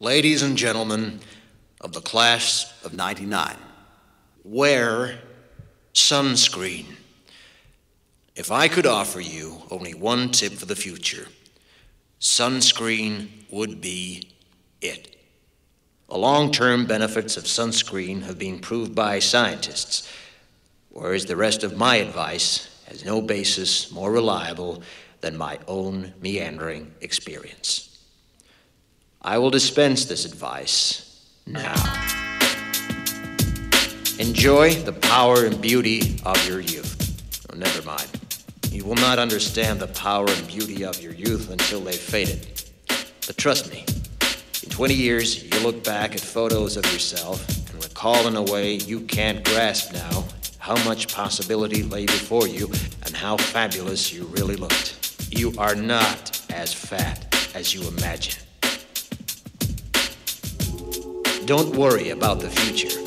Ladies and gentlemen of the class of 99, wear sunscreen. If I could offer you only one tip for the future, sunscreen would be it. The long term benefits of sunscreen have been proved by scientists, whereas the rest of my advice has no basis more reliable than my own meandering experience. I will dispense this advice now. Enjoy the power and beauty of your youth. Oh, never mind. You will not understand the power and beauty of your youth until they've faded. But trust me, in 20 years, you'll look back at photos of yourself and recall in a way you can't grasp now how much possibility lay before you and how fabulous you really looked. You are not as fat as you imagine. Don't worry about the future,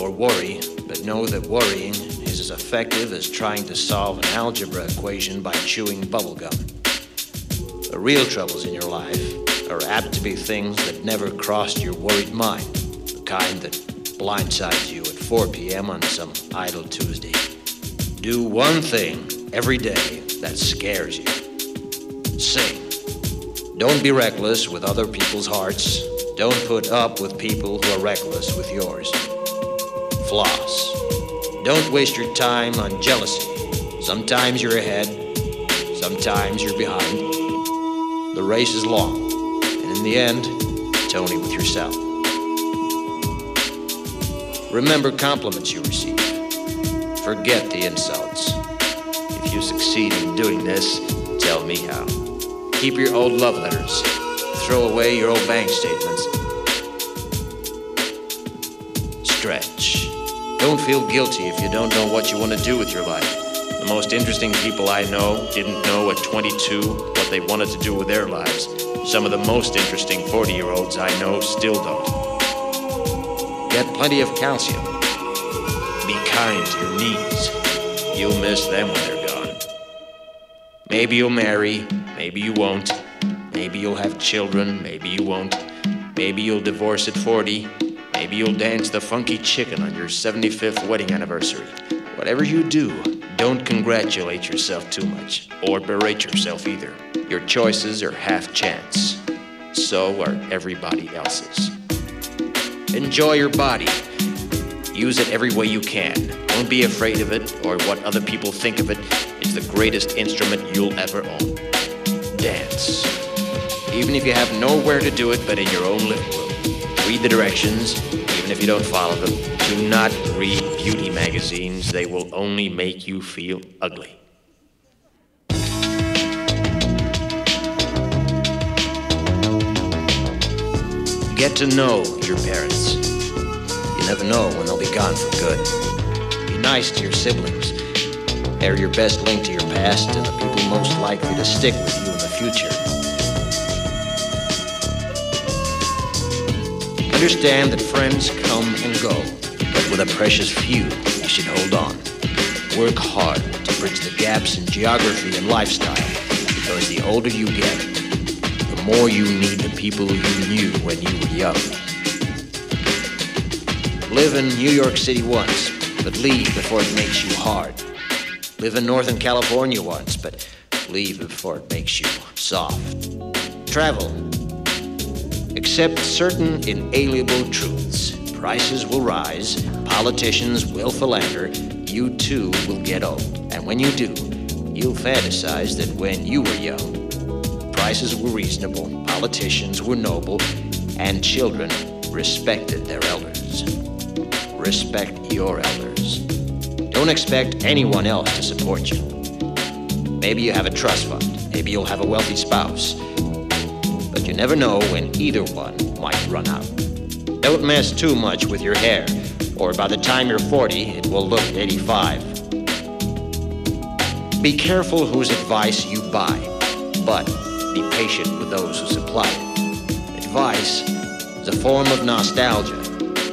or worry, but know that worrying is as effective as trying to solve an algebra equation by chewing bubblegum. The real troubles in your life are apt to be things that never crossed your worried mind, the kind that blindsides you at 4 p.m. on some idle Tuesday. Do one thing every day that scares you. Sing. Don't be reckless with other people's hearts don't put up with people who are reckless with yours. Floss. Don't waste your time on jealousy. Sometimes you're ahead, sometimes you're behind. The race is long, and in the end, Tony with yourself. Remember compliments you receive. Forget the insults. If you succeed in doing this, tell me how. Keep your old love letters throw away your old bank statements. Stretch. Don't feel guilty if you don't know what you want to do with your life. The most interesting people I know didn't know at 22 what they wanted to do with their lives. Some of the most interesting 40 year olds I know still don't. Get plenty of calcium. Be kind to your knees. You'll miss them when they're gone. Maybe you'll marry, maybe you won't. Maybe you'll have children, maybe you won't. Maybe you'll divorce at 40. Maybe you'll dance the funky chicken on your 75th wedding anniversary. Whatever you do, don't congratulate yourself too much, or berate yourself either. Your choices are half chance. So are everybody else's. Enjoy your body. Use it every way you can. Don't be afraid of it or what other people think of it. It's the greatest instrument you'll ever own. Dance even if you have nowhere to do it but in your own living room. Read the directions, even if you don't follow them. Do not read beauty magazines, they will only make you feel ugly. Get to know your parents. You never know when they'll be gone for good. Be nice to your siblings. They're your best link to your past and the people most likely to stick with you in the future. Understand that friends come and go, but with a precious few, you should hold on. Work hard to bridge the gaps in geography and lifestyle, because the older you get, the more you need the people you knew when you were young. Live in New York City once, but leave before it makes you hard. Live in Northern California once, but leave before it makes you soft. Travel Accept certain inalienable truths. Prices will rise, politicians will philander, you too will get old. And when you do, you'll fantasize that when you were young, prices were reasonable, politicians were noble, and children respected their elders. Respect your elders. Don't expect anyone else to support you. Maybe you have a trust fund. Maybe you'll have a wealthy spouse you never know when either one might run out. Don't mess too much with your hair, or by the time you're 40, it will look 85. Be careful whose advice you buy, but be patient with those who supply it. Advice is a form of nostalgia.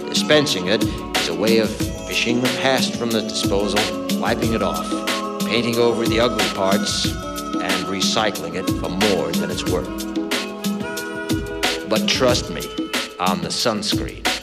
Dispensing it is a way of fishing the past from the disposal, wiping it off, painting over the ugly parts, and recycling it for more than it's worth. But trust me, on the sunscreen.